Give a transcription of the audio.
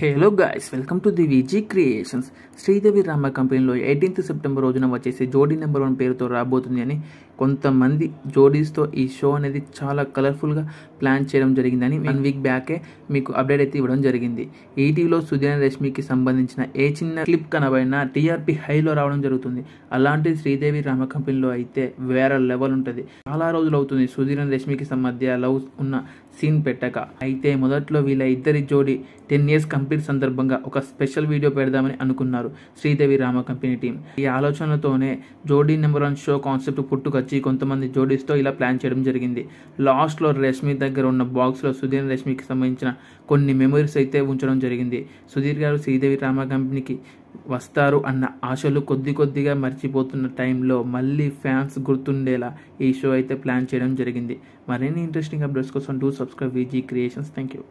Hello guys welcome to the Viji creations Sridevi Rama కంపెనీలో eighteenth September రోజున వచ్చేసి జోడీ నెంబర్ వన్ పేరుతో రాబోతుంది అని కొంతమంది జోడీస్తో ఈ షో అనేది చాలా కలర్ఫుల్గా ప్లాన్ చేయడం జరిగిందని వన్ వీక్ బ్యాకే మీకు అప్డేట్ అయితే ఇవ్వడం జరిగింది. ఈటీవీలో సుధీర్ రష్మికి సంబంధించిన ఏ చిన్న క్లిప్ కనబడినా టీఆర్పీ హైలో రావడం జరుగుతుంది. అలాంటి శ్రీదేవి రామ కంపెనీలో అయితే వేరే లెవెల్ ఉంటుంది. చాలా రోజులు అవుతుంది సుధీర్ రష్మికి మధ్య లవ్ ఉన్న సీన్ పెట్టక. అయితే మొదట్లో వీళ్ళ ఇద్దరి జోడీ టెన్ ఇయర్స్ కంపెనీ కంపెనీ సందర్భంగా ఒక స్పెషల్ వీడియో పెడదామని అనుకున్నారు శ్రీదేవి రామ కంపెనీ టీం. ఈ ఆలోచనలతోనే జోడీ నెంబర్ వన్ షో కాన్సెప్ట్ పుట్టుకొచ్చి కొంతమంది జోడీస్తో ఇలా ప్లాన్ చేయడం జరిగింది. లాస్ట్లో రష్మి దగ్గర ఉన్న బాక్స్లో సుధీర్ రష్మికి సంబంధించిన కొన్ని మెమరీస్ అయితే ఉంచడం జరిగింది. సుధీర్ గారు శ్రీదేవి రామ కంపెనీకి వస్తారు అన్న ఆశలు కొద్ది కొద్దిగా మర్చిపోతున్న టైంలో మళ్ళీ ఫ్యాన్స్ గుర్తుండేలా ఈ షో అయితే ప్లాన్ చేయడం జరిగింది. మరిన్ని ఇంట్రెస్టింగ్ అప్డేట్స్ కోసం do subscribe Viji creations. Thank you.